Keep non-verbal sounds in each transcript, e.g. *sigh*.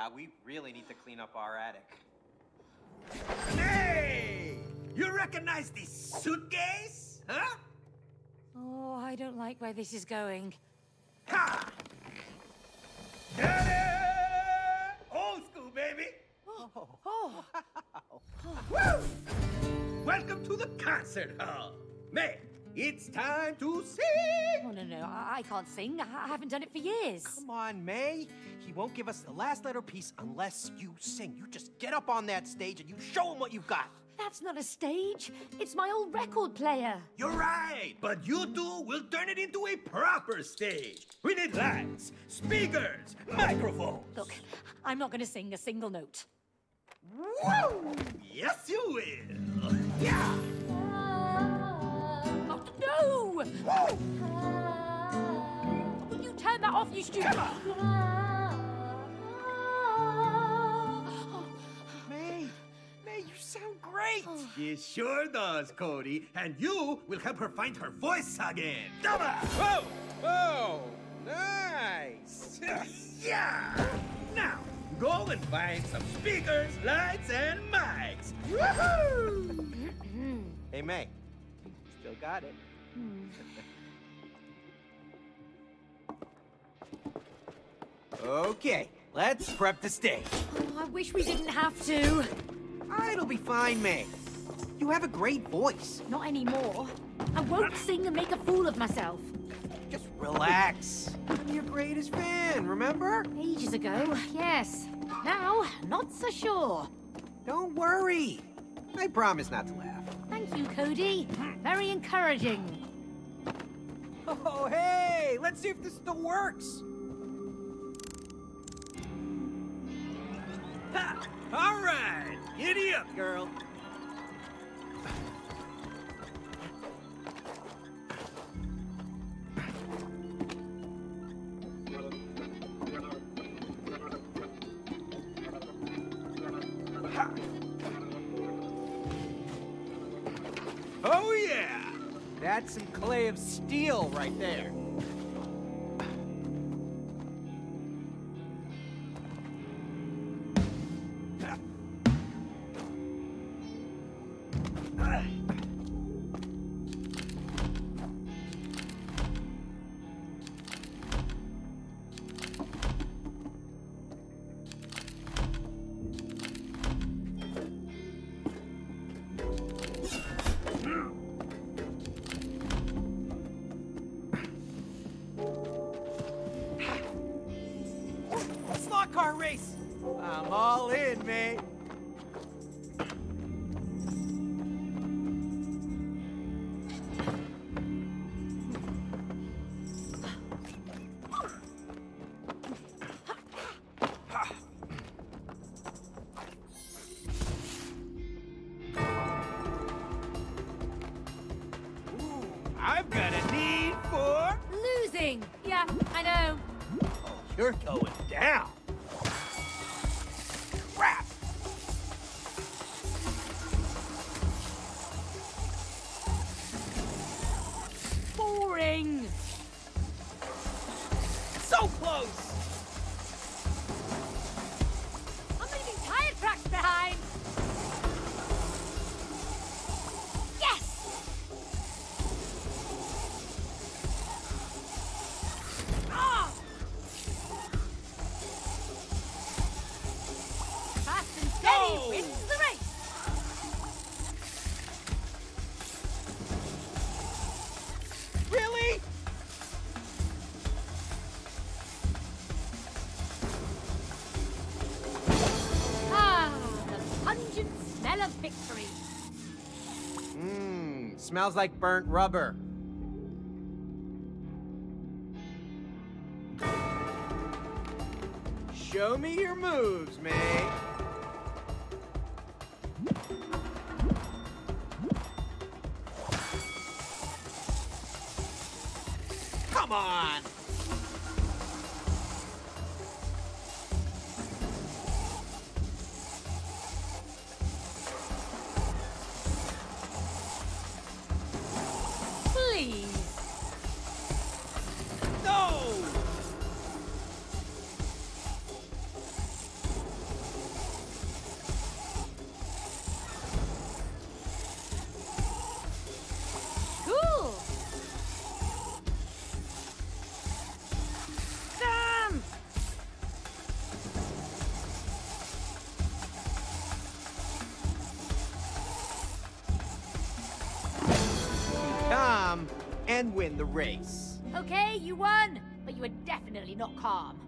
yeah, we really need to clean up our attic. Hey! You recognize this suitcase? Huh? Oh, I don't like where this is going. Ha! Ta-da! Old school, baby! Oh, *laughs* Woo! Welcome to the concert hall. May, it's time to sing! oh no, no, I, I can't sing. I, I haven't done it for years. Come on, May. He won't give us the last letter piece unless you sing. You just get up on that stage and you show him what you've got. That's not a stage. It's my old record player. You're right, but you two will turn it into a proper stage. We need lights, speakers, microphones. Look, I'm not going to sing a single note. Woo! Yes, you will. Yeah! Oh! Woo! Will you turn that off, you stupid? May, May, you sound great. Oh. She sure does, Cody. And you will help her find her voice again. Come! Whoa, whoa, nice. *laughs* Yeah! Now, go and find some speakers, lights, and mics. Woohoo! *laughs* Hey, May, still got it. Okay, let's prep the stage. Oh, I wish we didn't have to. Ah, It'll be fine, May. You have a great voice. Not anymore. I won't sing and make a fool of myself. Just relax. I'm your greatest fan, remember? Ages ago, yes. Now, not so sure. Don't worry. I promise not to laugh. Thank you, Cody. Very encouraging. Oh, hey! Let's see if this still works. Ha! All right, giddy up, girl. That's some clay of steel right there. Slot car race! I'm all in, mate. Smells like burnt rubber. Show me your moves, May. Race. Okay, you won, but you were definitely not calm.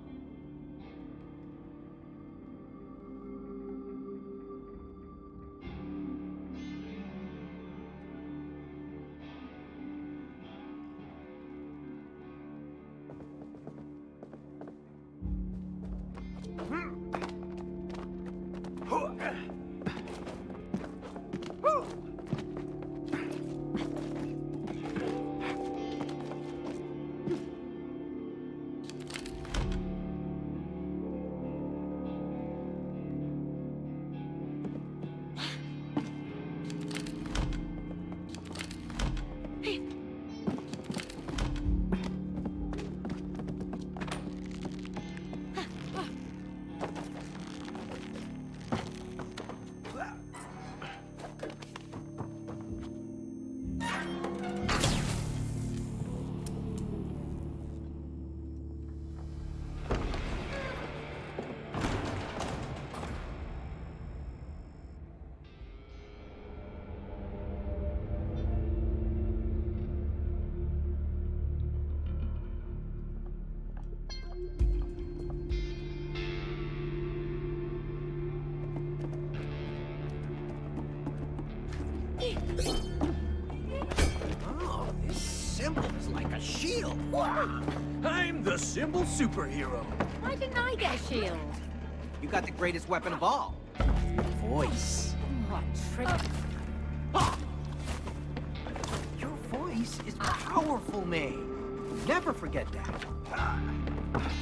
Symbol superhero. Why didn't I get a shield? You got the greatest weapon of all. Voice. What trick? Your voice is powerful, May. Never forget that.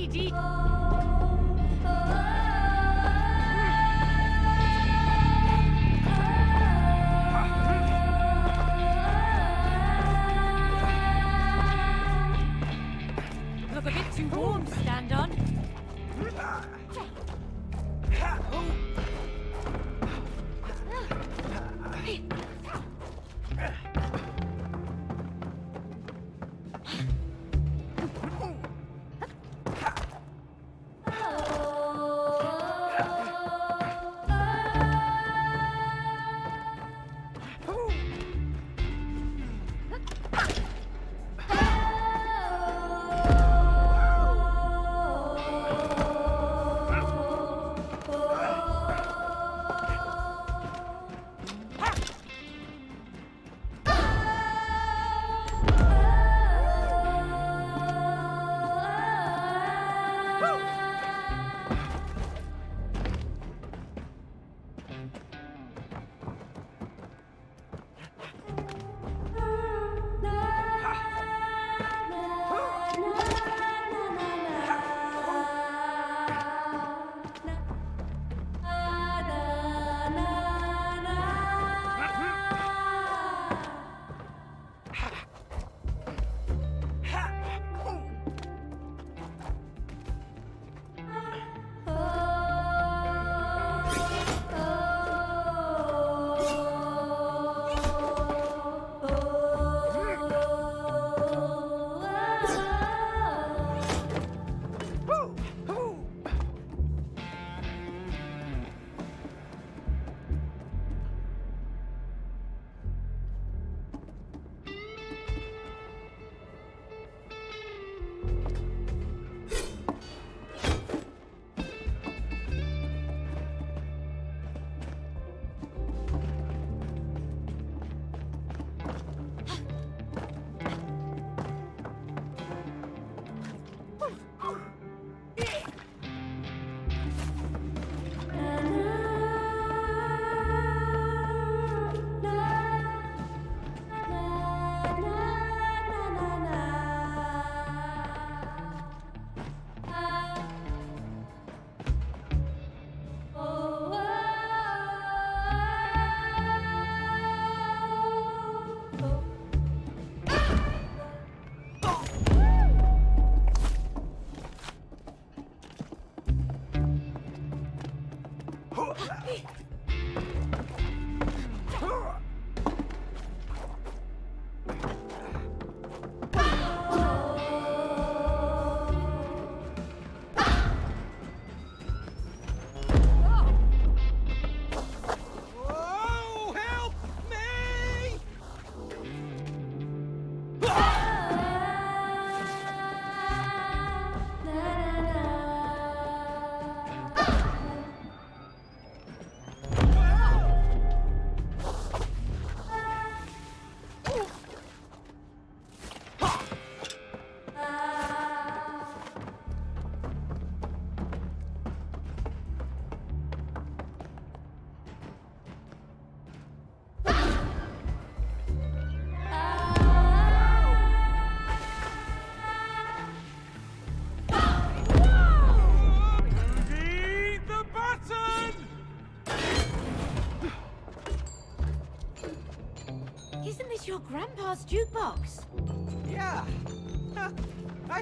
Those CD.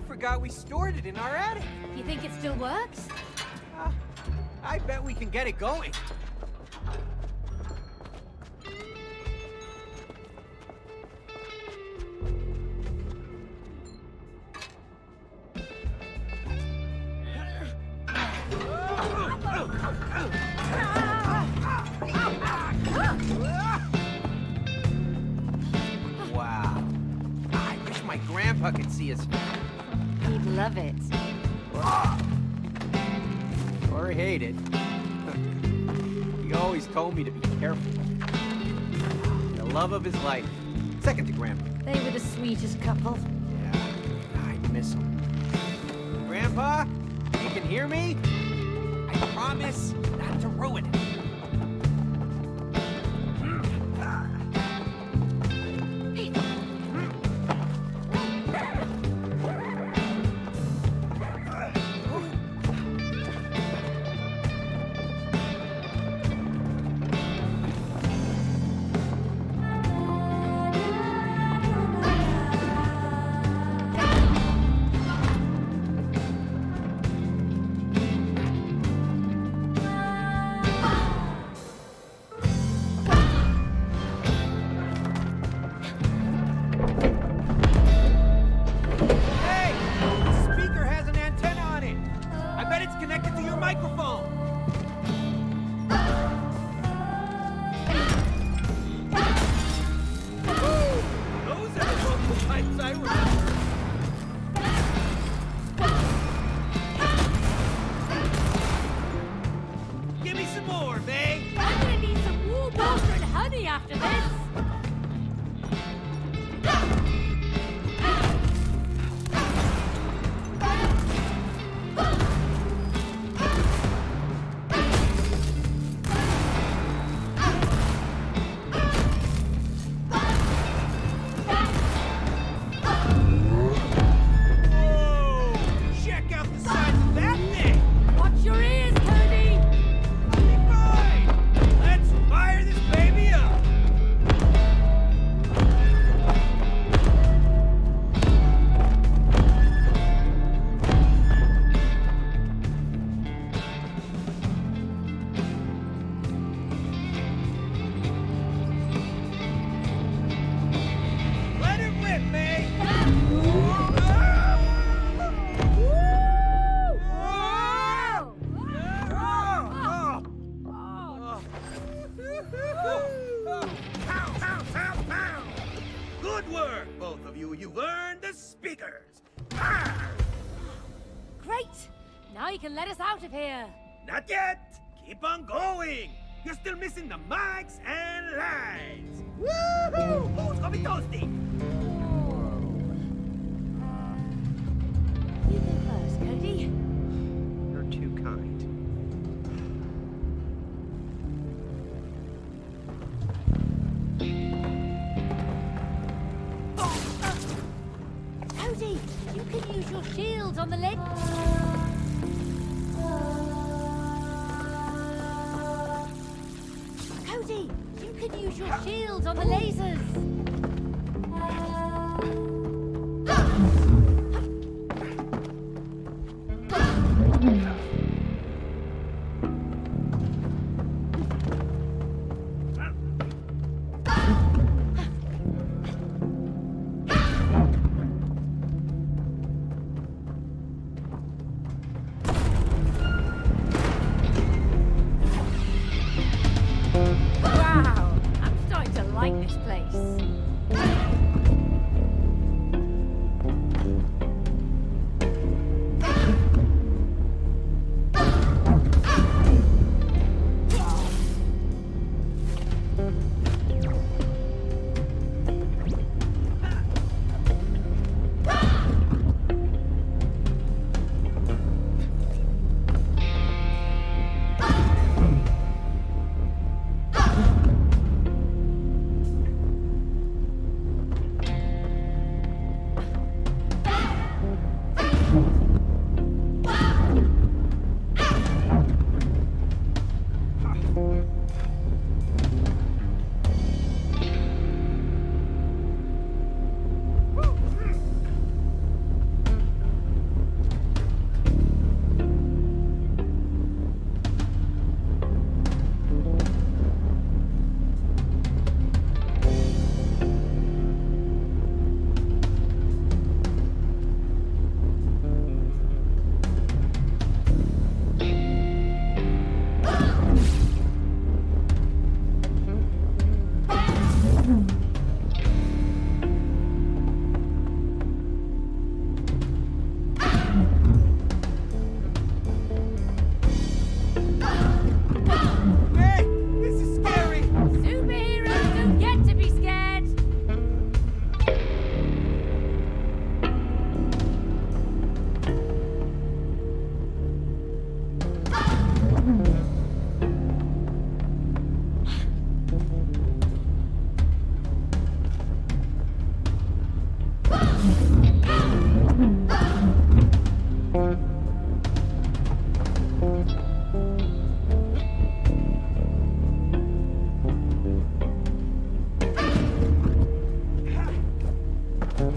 forgot we stored it in our attic. You think it still works? Uh, I bet we can get it going. of his life. Yet! Keep on going! You're still missing the marks and lines! Woohoo! Who's gonna be toasty? You go first, Cody. You're too kind. Oh, uh, Cody, you can use your on the ledge. your shields on the lasers!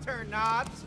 to turn knobs.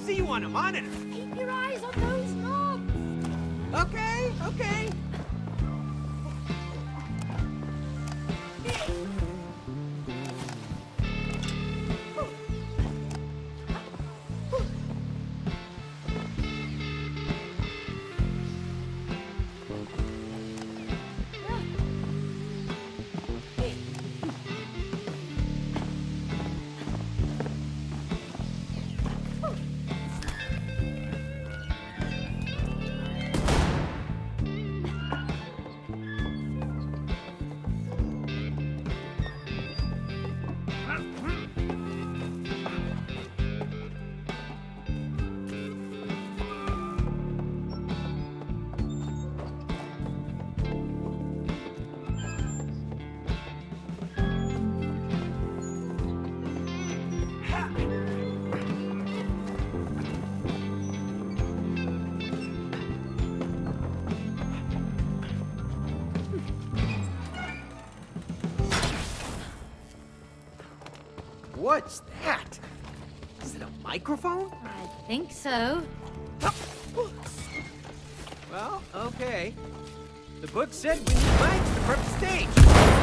See you on a monitor. Microphone? I think so. Well, okay. The book said we need mics to prep the stage.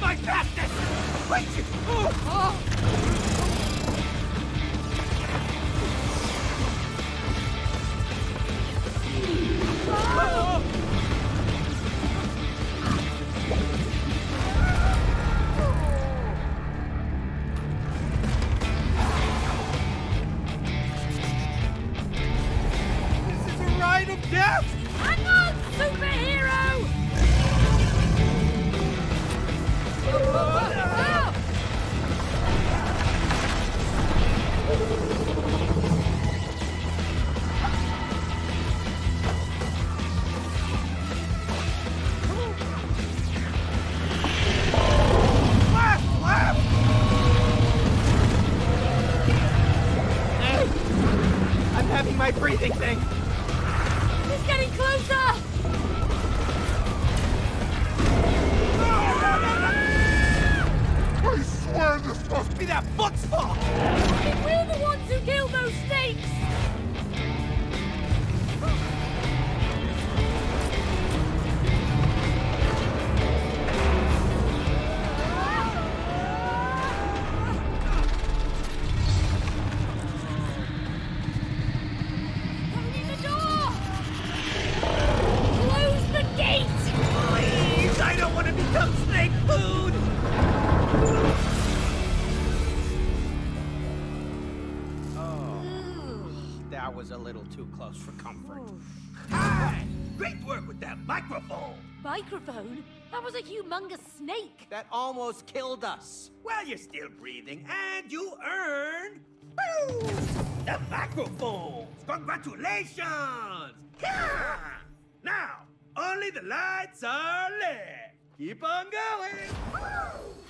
My fastness! Wait! Oh. Oh. oh! This must be that book's fault! We're the ones who killed those snakes! That almost killed us. Well, you're still breathing, and you earned... Boo! The microphones! Congratulations! Yeah! Now, only the lights are lit! Keep on going!